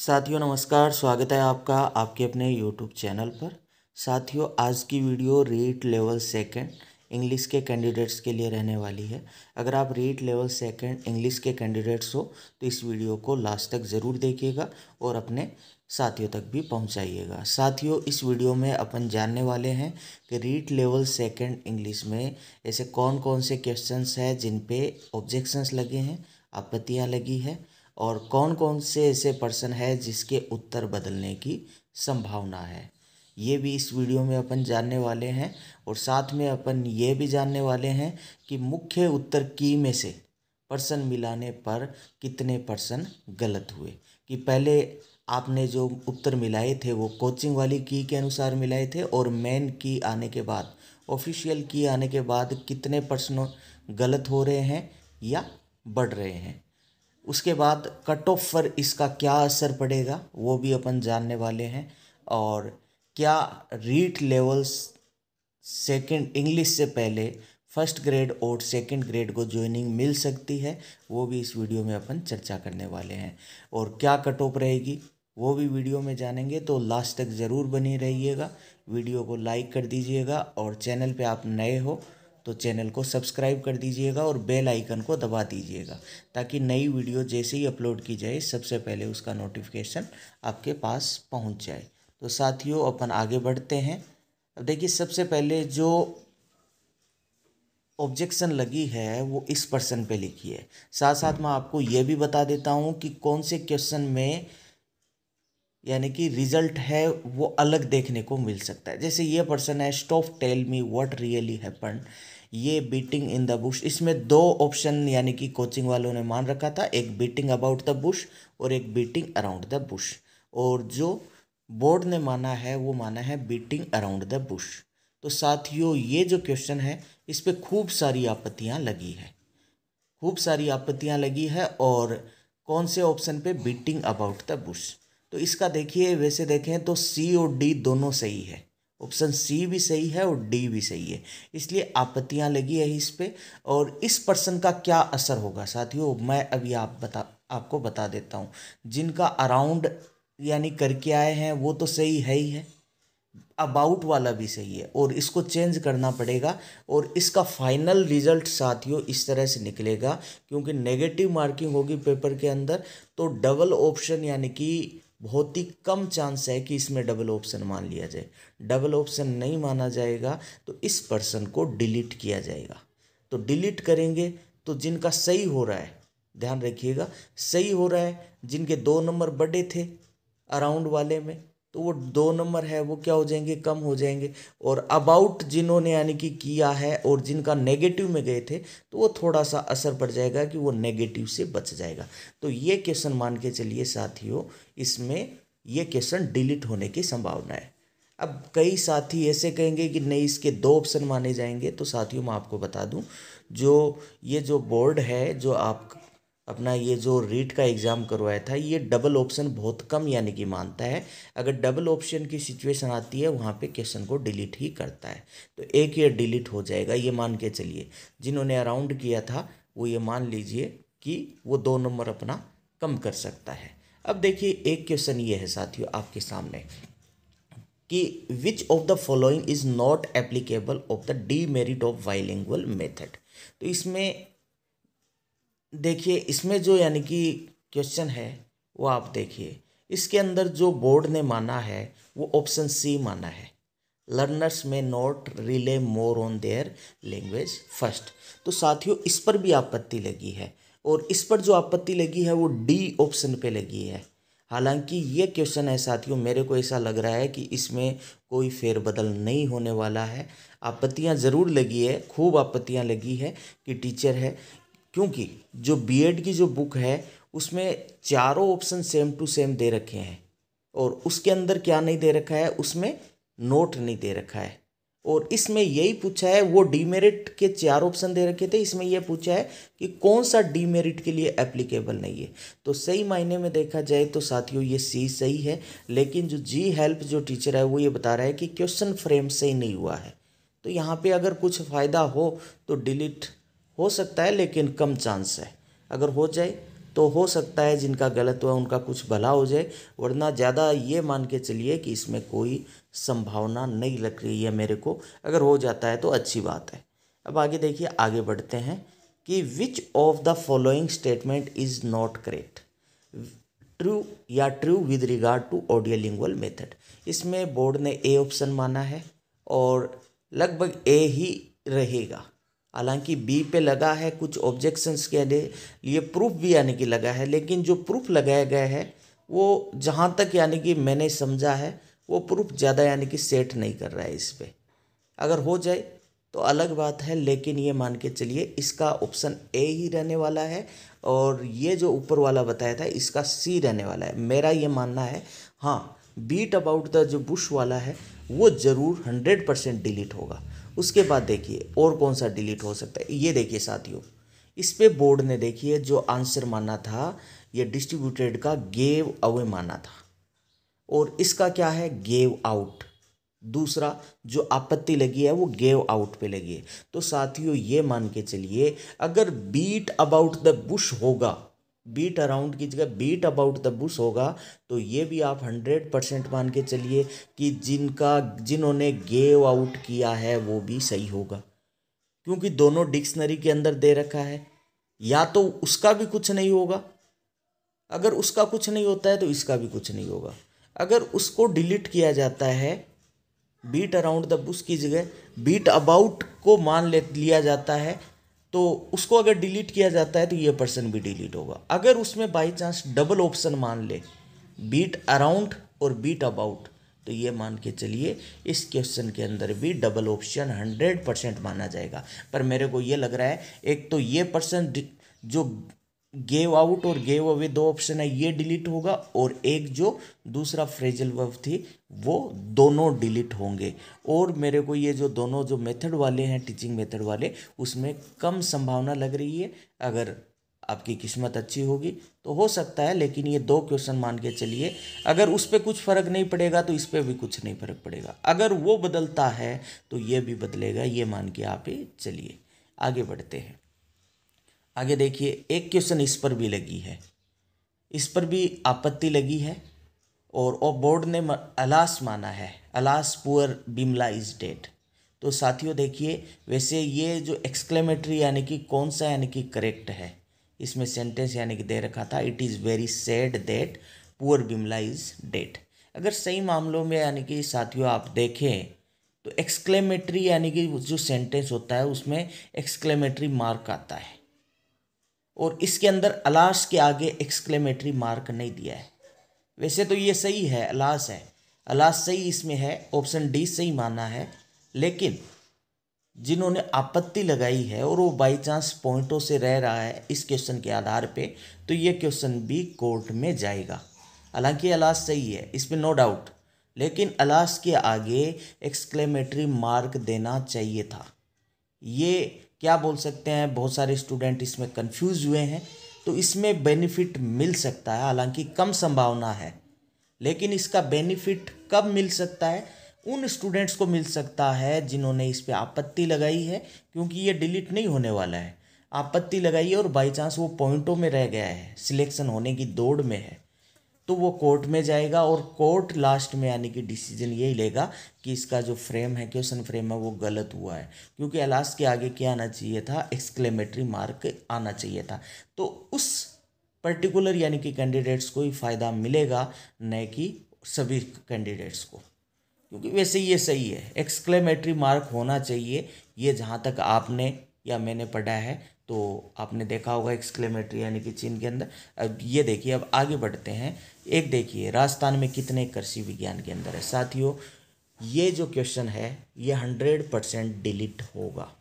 साथियों, नमस्कार। स्वागत है आपका आपके अपने यूट्यूब चैनल पर। साथियों, आज की video REET level second English के कैंडिडेट्स के लिए रहने वाली है। अगर आप रीट लेवल सेकंड इंग्लिश के कैंडिडेट्स हो तो इस वीडियो को लास्ट तक ज़रूर देखिएगा और अपने साथियों तक भी पहुंचाइएगा। साथियों, इस वीडियो में अपन जानने वाले हैं कि रीट लेवल सेकंड इंग्लिश में ऐसे कौन कौन से क्वेश्चंस हैं जिन पे ऑब्जेक्शंस लगे हैं, आपत्तियाँ लगी है और कौन कौन से ऐसे पर्सन है जिसके उत्तर बदलने की संभावना है। ये भी इस वीडियो में अपन जानने वाले हैं और साथ में अपन ये भी जानने वाले हैं कि मुख्य उत्तर की में से पर्सन मिलाने पर कितने पर्सन गलत हुए। कि पहले आपने जो उत्तर मिलाए थे, वो कोचिंग वाली की के अनुसार मिलाए थे और मेन की आने के बाद ऑफिशियल की आने के बाद कितने पर्सन गलत हो रहे हैं या बढ़ रहे हैं। उसके बाद कट ऑफ़ पर इसका क्या असर पड़ेगा, वो भी अपन जानने वाले हैं। और क्या रीट लेवल्स सेकंड इंग्लिश से पहले फ़र्स्ट ग्रेड और सेकंड ग्रेड को ज्वाइनिंग मिल सकती है, वो भी इस वीडियो में अपन चर्चा करने वाले हैं। और क्या कट ऑफ़ रहेगी, वो भी वीडियो में जानेंगे तो लास्ट तक ज़रूर बनी रहिएगा। वीडियो को लाइक कर दीजिएगा और चैनल पे आप नए हो तो चैनल को सब्सक्राइब कर दीजिएगा और बेल आइकन को दबा दीजिएगा, ताकि नई वीडियो जैसे ही अपलोड की जाए, सबसे पहले उसका नोटिफिकेशन आपके पास पहुँच जाए। तो साथियों, अपन आगे बढ़ते हैं। अब देखिए, सबसे पहले जो ऑब्जेक्शन लगी है, वो इस पर्सन पे लिखी है। साथ साथ मैं आपको ये भी बता देता हूँ कि कौन से क्वेश्चन में यानी कि रिज़ल्ट है, वो अलग देखने को मिल सकता है। जैसे ये पर्सन है stop tell me what really happen ये बीटिंग इन द बुश इसमें दो ऑप्शन यानी कि कोचिंग वालों ने मान रखा था, एक बीटिंग अबाउट द बुश और एक बीटिंग अराउंड द बुश और जो बोर्ड ने माना है, वो माना है बीटिंग अराउंड द बुश तो साथियों, ये जो क्वेश्चन है, इस पर खूब सारी आपत्तियाँ लगी है। खूब सारी आपत्तियाँ लगी है और कौन से ऑप्शन पे बीटिंग अबाउट द बुश तो इसका देखिए, वैसे देखें तो सी और डी दोनों सही है। ऑप्शन सी भी सही है और डी भी सही है। इसलिए आपत्तियाँ लगी है इस पर और इस पर्सन का क्या असर होगा? साथियों, मैं अभी आप बता, आपको बता देता हूँ। जिनका अराउंड यानी करके आए हैं, वो तो सही है ही है। अबाउट वाला भी सही है और इसको चेंज करना पड़ेगा और इसका फाइनल रिज़ल्ट साथियों इस तरह से निकलेगा। क्योंकि नेगेटिव मार्किंग होगी पेपर के अंदर तो डबल ऑप्शन यानी कि बहुत ही कम चांस है कि इसमें डबल ऑप्शन मान लिया जाए। डबल ऑप्शन नहीं माना जाएगा तो इस पर्सन को डिलीट किया जाएगा। तो डिलीट करेंगे तो जिनका सही हो रहा है, ध्यान रखिएगा, सही हो रहा है, जिनके दो नंबर बड़े थे अराउंड वाले में तो वो दो नंबर है, वो क्या हो जाएँगे, कम हो जाएँगे। और अबाउट जिन्होंने यानी कि किया है और जिनका नेगेटिव में गए थे तो वो थोड़ा सा असर पड़ जाएगा कि वो नेगेटिव से बच जाएगा। तो ये क्वेश्चन मान के चलिए साथियों, इसमें ये क्वेश्चन डिलीट होने की संभावना है। अब कई साथी ऐसे कहेंगे कि नहीं, इसके दो ऑप्शन माने जाएँगे तो साथियों मैं आपको बता दूँ, जो ये जो बोर्ड है, जो आप अपना ये जो रीट का एग्ज़ाम करवाया था, ये डबल ऑप्शन बहुत कम यानी कि मानता है। अगर डबल ऑप्शन की सिचुएशन आती है, वहाँ पे क्वेश्चन को डिलीट ही करता है। तो एक ईयर डिलीट हो जाएगा, ये मान के चलिए। जिन्होंने अराउंड किया था, वो ये मान लीजिए कि वो दो नंबर अपना कम कर सकता है। अब देखिए, एक क्वेश्चन ये है साथियों आपके सामने कि which of the following is not applicable of the demerit of bilingual method तो इसमें देखिए, इसमें जो यानी कि क्वेश्चन है, वो आप देखिए। इसके अंदर जो बोर्ड ने माना है, वो ऑप्शन सी माना है। लर्नर्स में not rely more on their language first तो साथियों, इस पर भी आपत्ति लगी है। और इस पर जो आपत्ति लगी है, वो डी ऑप्शन पे लगी है। हालाँकि ये क्वेश्चन है, साथियों, मेरे को ऐसा लग रहा है कि इसमें कोई फेरबदल नहीं होने वाला है। आपत्तियाँ ज़रूर लगी है, खूब आपत्तियाँ लगी है कि टीचर है। क्योंकि जो बीएड की जो बुक है, उसमें चारों ऑप्शन सेम टू सेम दे रखे हैं। और उसके अंदर क्या नहीं दे रखा है, उसमें नोट नहीं दे रखा है। और इसमें यही पूछा है, वो डीमेरिट के चार ऑप्शन दे रखे थे, इसमें यह पूछा है कि कौन सा डीमेरिट के लिए एप्लीकेबल नहीं है। तो सही मायने में देखा जाए तो साथियों, ये सी सही है, लेकिन जो जी हेल्प जो टीचर है, वो ये बता रहा है कि क्वेश्चन फ्रेम सही नहीं हुआ है। तो यहाँ पे अगर कुछ फ़ायदा हो तो डिलीट हो सकता है, लेकिन कम चांस है। अगर हो जाए तो हो सकता है जिनका गलत हुआ, उनका कुछ भला हो जाए, वरना ज़्यादा ये मान के चलिए कि इसमें कोई संभावना नहीं लग रही है मेरे को। अगर हो जाता है तो अच्छी बात है। अब आगे देखिए, आगे बढ़ते हैं कि which of the following statement is not correct true या true with regard to audio audiolingual method इसमें बोर्ड ने ए ऑप्शन माना है और लगभग ए ही रहेगा। हालाँकि बी पे लगा है, कुछ ऑब्जेक्शंस के लिए प्रूफ भी यानी कि लगा है, लेकिन जो प्रूफ लगाया गया है, वो जहाँ तक यानी कि मैंने समझा है, वो प्रूफ ज़्यादा यानी कि सेट नहीं कर रहा है इस पर अगर हो जाए तो अलग बात है, लेकिन ये मान के चलिए, इसका ऑप्शन ए ही रहने वाला है, और ये जो ऊपर वाला बताया था, इसका सी रहने वाला है। मेरा ये मानना है हाँ बीट अबाउट द जो बुश वाला है, वो ज़रूर हंड्रेड परसेंट डिलीट होगा। उसके बाद देखिए, और कौन सा डिलीट हो सकता है? ये देखिए साथियों, इस पे बोर्ड ने देखिए, जो आंसर माना था, ये डिस्ट्रीब्यूटेड का गेव अवे माना था। और इसका क्या है? गेव आउट दूसरा, जो आपत्ति लगी है, वो गेव आउट पे लगी है। तो साथियों, ये मान के चलिए, अगर बीट अबाउट द बुश होगा बीट अराउंड की जगह बीट अबाउट द बुश होगा तो ये भी आप हंड्रेड परसेंट मान के चलिए कि जिनका, जिन्होंने गेव आउट किया है, वो भी सही होगा। क्योंकि दोनों डिक्शनरी के अंदर दे रखा है। या तो उसका भी कुछ नहीं होगा। अगर उसका कुछ नहीं होता है तो इसका भी कुछ नहीं होगा। अगर उसको डिलीट किया जाता है बीट अराउंड द बुश की जगह बीट अबाउट को मान ले, लिया जाता है तो उसको अगर डिलीट किया जाता है तो ये पर्सन भी डिलीट होगा। अगर उसमें बाई चांस डबल ऑप्शन मान ले बीट अराउंड और बीट अबाउट तो ये मान के चलिए, इस क्वेश्चन के अंदर भी डबल ऑप्शन हंड्रेड परसेंट माना जाएगा। पर मेरे को ये लग रहा है, एक तो ये पर्सन जो गेव आउट और गेव अवे दो ऑप्शन है, ये डिलीट होगा और एक जो दूसरा फ्रेजल वर्ब थी, वो दोनों डिलीट होंगे। और मेरे को ये जो दोनों जो मेथड वाले हैं टीचिंग मेथड वाले, उसमें कम संभावना लग रही है। अगर आपकी किस्मत अच्छी होगी तो हो सकता है, लेकिन ये दो क्वेश्चन मान के चलिए। अगर उस पर कुछ फ़र्क नहीं पड़ेगा तो इस पर भी कुछ नहीं फ़र्क पड़ेगा। अगर वो बदलता है तो ये भी बदलेगा, ये मान के आप चलिए। आगे बढ़ते हैं। आगे देखिए, एक क्वेश्चन इस पर भी लगी है। इस पर भी आपत्ति लगी है और ओ बोर्ड ने अलास माना है। Alas poor Bimla is dead तो साथियों देखिए, वैसे ये जो एक्सक्लेमेटरी यानी कि कौन सा यानी कि करेक्ट है, इसमें सेंटेंस यानी कि दे रखा था it is very sad that poor Bimla is dead अगर सही मामलों में यानी कि साथियों आप देखें तो एक्सक्लेमेटरी यानी कि जो सेंटेंस होता है, उसमें एक्सक्लेमेटरी मार्क आता है। और इसके अंदर अलास के आगे एक्सक्लेमेटरी मार्क नहीं दिया है। वैसे तो ये सही है अलास है। अलास सही इसमें है ऑप्शन डी सही माना है। लेकिन जिन्होंने आपत्ति लगाई है और वो बाई चांस पॉइंटों से रह रहा है इस क्वेश्चन के आधार पे तो ये क्वेश्चन भी कोर्ट में जाएगा। हालाँकि अलास सही है, इसमें नो डाउट लेकिन अलास के आगे एक्सक्लेमेटरी मार्क देना चाहिए था। ये क्या बोल सकते हैं? बहुत सारे स्टूडेंट इसमें कंफ्यूज हुए हैं। तो इसमें बेनिफिट मिल सकता है, हालाँकि कम संभावना है। लेकिन इसका बेनिफिट कब मिल सकता है? उन स्टूडेंट्स को मिल सकता है जिन्होंने इस पर आपत्ति लगाई है, क्योंकि ये डिलीट नहीं होने वाला है। आपत्ति लगाई है और बाई चांस वो पॉइंटों में रह गया है। सिलेक्शन होने की दौड़ में है। तो वो कोर्ट में जाएगा और कोर्ट लास्ट में यानी कि डिसीज़न यही लेगा कि इसका जो फ्रेम है, क्वेश्चन फ्रेम है, वो गलत हुआ है। क्योंकि अलास्ट के आगे क्या आना चाहिए था? एक्सक्लेमेटरी मार्क आना चाहिए था। तो उस पर्टिकुलर यानी कि कैंडिडेट्स को ही फ़ायदा मिलेगा न कि सभी कैंडिडेट्स को। क्योंकि वैसे ये सही है। एक्सक्लेमेटरी मार्क होना चाहिए। ये जहाँ तक आपने या मैंने पढ़ा है तो आपने देखा होगा एक्सक्लेमेटरी यानी कि चीन के अंदर। अब ये देखिए, अब आगे बढ़ते हैं। एक देखिए, राजस्थान में कितने कृषि विज्ञान के अंदर है? साथियों, ये जो क्वेश्चन है, ये हंड्रेड परसेंट डिलीट होगा।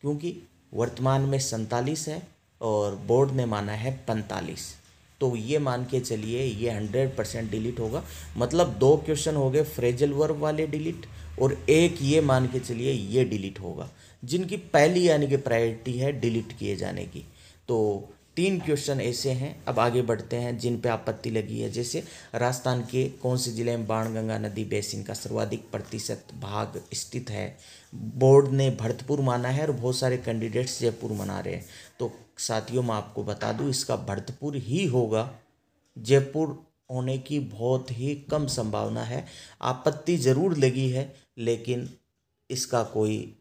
क्योंकि वर्तमान में सैंतालीस है और बोर्ड ने माना है पैंतालीस। तो ये मान के चलिए, ये हंड्रेड परसेंट डिलीट होगा। मतलब दो क्वेश्चन हो गए, फ्रेजल वर्ब वाले डिलीट और एक ये मान के चलिए, ये डिलीट होगा। जिनकी पहली यानी कि प्रायोरिटी है डिलीट किए जाने की। तो तीन क्वेश्चन ऐसे हैं, अब आगे बढ़ते हैं, जिन पे आपत्ति लगी है। जैसे राजस्थान के कौन से ज़िले में बाणगंगा नदी बेसिन का सर्वाधिक प्रतिशत भाग स्थित है? बोर्ड ने भरतपुर माना है और बहुत सारे कैंडिडेट्स जयपुर मना रहे हैं। तो साथियों, मैं आपको बता दूँ, इसका भरतपुर ही होगा। जयपुर होने की बहुत ही कम संभावना है। आपत्ति ज़रूर लगी है, लेकिन इसका कोई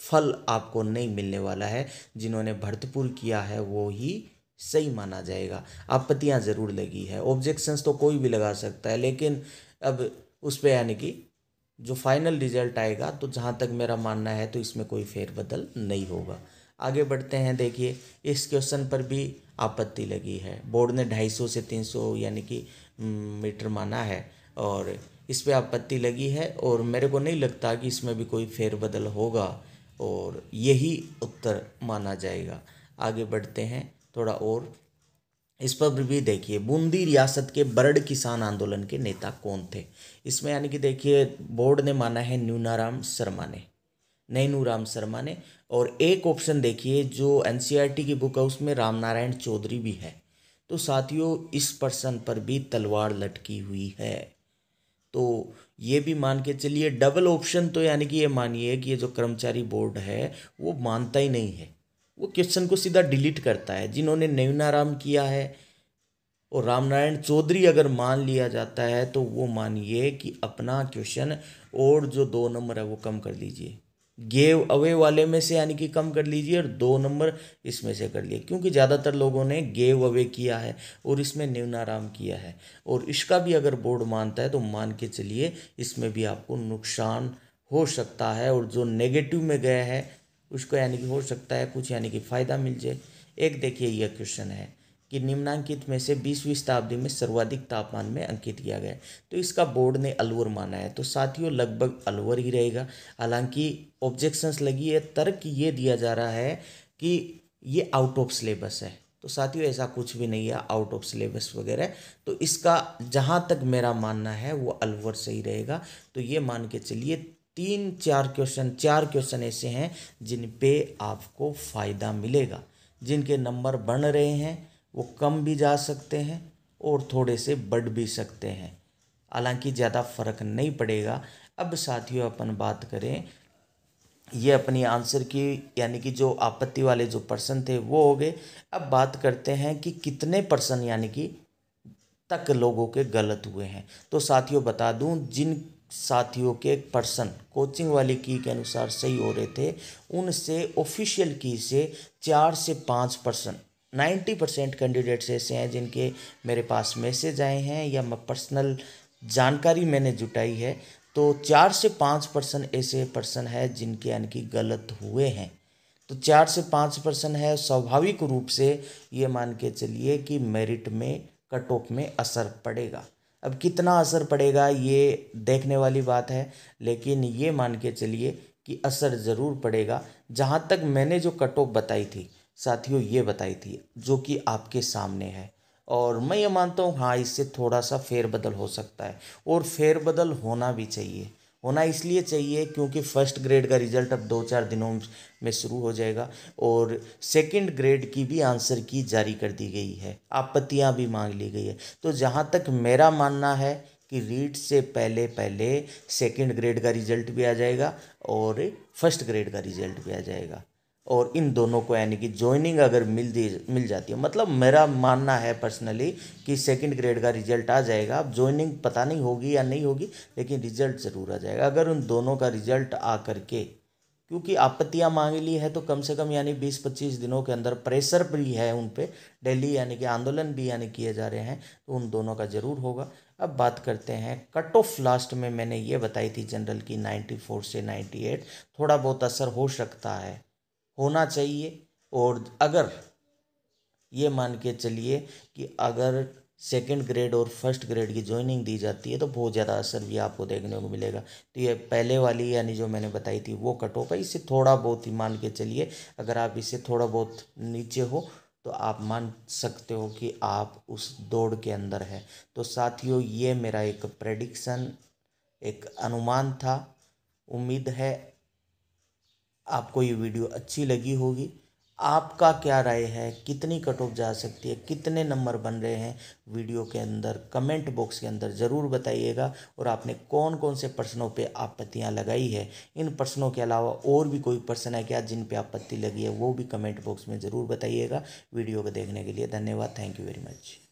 फल आपको नहीं मिलने वाला है। जिन्होंने भरतपुर किया है, वो ही सही माना जाएगा। आपत्तियाँ ज़रूर लगी है। ऑब्जेक्शंस तो कोई भी लगा सकता है, लेकिन अब उस पर यानी कि जो फाइनल रिज़ल्ट आएगा तो जहाँ तक मेरा मानना है तो इसमें कोई फेरबदल नहीं होगा। आगे बढ़ते हैं, देखिए, इस क्वेश्चन पर भी आपत्ति लगी है। बोर्ड ने ढाई सौ से तीन सौ यानी कि मीटर माना है, और इस पर आपत्ति लगी है, और मेरे को नहीं लगता कि इसमें भी कोई फेरबदल होगा। और यही उत्तर माना जाएगा। आगे बढ़ते हैं, थोड़ा और। इस पर भी देखिए, बूंदी रियासत के बरड किसान आंदोलन के नेता कौन थे? इसमें यानी कि देखिए, बोर्ड ने माना है न्यूनाराम शर्मा ने नैनू राम शर्मा ने। और एक ऑप्शन देखिए, जो एन की बुक है, उसमें राम नारायण चौधरी भी है। तो साथियों, इस पर्सन पर भी तलवार लटकी हुई है। तो ये भी मान के चलिए डबल ऑप्शन तो यानी कि ये मानिए कि ये जो कर्मचारी बोर्ड है, वो मानता ही नहीं है। वो क्वेश्चन को सीधा डिलीट करता है। जिन्होंने नवीनाराम किया है और रामनारायण चौधरी अगर मान लिया जाता है तो वो मानिए कि अपना क्वेश्चन और जो दो नंबर है, वो कम कर लीजिए। गेव अवे वाले में से यानी कि कम कर लीजिए और दो नंबर इसमें से कर लिए। क्योंकि ज़्यादातर लोगों ने गेव अवे किया है और इसमें न्यूनाराम किया है। और इसका भी अगर बोर्ड मानता है तो मान के चलिए इसमें भी आपको नुकसान हो सकता है और जो नेगेटिव में गया है, उसको यानी कि हो सकता है कुछ यानी कि फ़ायदा मिल जाए। एक देखिए यह क्वेश्चन है। कि निम्नांकित में से बीसवीं शताब्दी में सर्वाधिक तापमान में अंकित किया गया तो इसका बोर्ड ने अलवर माना है। तो साथियों, लगभग अलवर ही रहेगा। हालाँकि ऑब्जेक्शंस लगी है, तर्क ये दिया जा रहा है कि ये आउट ऑफ़ सिलेबस है। तो साथियों, ऐसा कुछ भी नहीं है आउट ऑफ़ सिलेबस वगैरह। तो इसका जहाँ तक मेरा मानना है, वो अलवर से ही रहेगा। तो ये मान के चलिए, तीन, चार क्वेश्चन चार क्वेश्चन ऐसे हैं जिन पे आपको फ़ायदा मिलेगा। जिनके नंबर बढ़ रहे हैं वो कम भी जा सकते हैं और थोड़े से बढ़ भी सकते हैं। हालाँकि ज़्यादा फ़र्क नहीं पड़ेगा। अब साथियों, अपन बात करें, ये अपनी आंसर की, यानी कि जो आपत्ति वाले जो पर्सन थे, वो हो गए। अब बात करते हैं कि कितने पर्सन, यानी कि तक लोगों के गलत हुए हैं। तो साथियों, बता दूँ, जिन साथियों के पर्सन कोचिंग वाली की के अनुसार सही हो रहे थे, उनसे, ऑफिशियल की से चार से पाँच परसेंट नाइन्टी परसेंट कैंडिडेट्स ऐसे हैं जिनके मेरे पास मैसेज आए हैं या मैं पर्सनल जानकारी मैंने जुटाई है तो चार से पाँच परसेंट ऐसे पर्सन है जिनके यानी कि गलत हुए हैं। तो चार से पाँच परसेंट है, स्वाभाविक रूप से ये मान के चलिए कि मेरिट में कट ऑफ़ में असर पड़ेगा। अब कितना असर पड़ेगा ये देखने वाली बात है, लेकिन ये मान के चलिए कि असर ज़रूर पड़ेगा। जहाँ तक मैंने जो कट ऑफ़ बताई थी साथियों, ये बताई थी, जो कि आपके सामने है। और मैं ये मानता हूँ हाँ इससे थोड़ा सा फेरबदल हो सकता है। और फेरबदल होना भी चाहिए। होना इसलिए चाहिए क्योंकि फ़र्स्ट ग्रेड का रिज़ल्ट अब दो चार दिनों में शुरू हो जाएगा और सेकंड ग्रेड की भी आंसर की जारी कर दी गई है। आपत्तियाँ भी मांग ली गई है। तो जहाँ तक मेरा मानना है कि रीड से पहले पहले सेकंड ग्रेड का रिज़ल्ट भी आ जाएगा और फ़र्स्ट ग्रेड का रिज़ल्ट भी आ जाएगा। और इन दोनों को यानी कि ज्वाइनिंग अगर मिल दी, मिल जाती है। मतलब मेरा मानना है पर्सनली कि सेकंड ग्रेड का रिज़ल्ट आ जाएगा। अब ज्वाइनिंग पता नहीं होगी या नहीं होगी, लेकिन रिज़ल्ट ज़रूर आ जाएगा। अगर उन दोनों का रिज़ल्ट आ करके, क्योंकि आपत्तियाँ मांग ली है तो कम से कम यानी बीस पच्चीस दिनों के अंदर प्रेशर भी है उन पर डेली यानी कि आंदोलन भी यानी किए जा रहे हैं तो उन दोनों का ज़रूर होगा। अब बात करते हैं कट ऑफ़ लास्ट में मैंने ये बताई थी जनरल की नाइन्टी फोर से नाइन्टी एट थोड़ा बहुत असर हो सकता है। होना चाहिए। और अगर ये मान के चलिए कि अगर सेकंड ग्रेड और फ़र्स्ट ग्रेड की ज्वाइनिंग दी जाती है तो बहुत ज़्यादा असर भी आपको देखने को मिलेगा। तो ये पहले वाली, यानी जो मैंने बताई थी, वो कट। ऑफ़ है इससे थोड़ा बहुत ही मान के चलिए, अगर आप इससे थोड़ा बहुत नीचे हो तो आप मान सकते हो कि आप उस दौड़ के अंदर है। तो साथियों, ये मेरा एक प्रेडिक्शन एक अनुमान था। उम्मीद है आपको ये वीडियो अच्छी लगी होगी। आपका क्या राय है? कितनी कट ऑफ़ जा सकती है? कितने नंबर बन रहे हैं? वीडियो के अंदर, कमेंट बॉक्स के अंदर ज़रूर बताइएगा। और आपने कौन कौन से प्रश्नों पे आपत्तियाँ लगाई है? इन प्रश्नों के अलावा और भी कोई प्रश्न है क्या जिन पे आपत्ति लगी है, वो भी कमेंट बॉक्स में ज़रूर बताइएगा। वीडियो को देखने के लिए धन्यवाद। Thank you very much.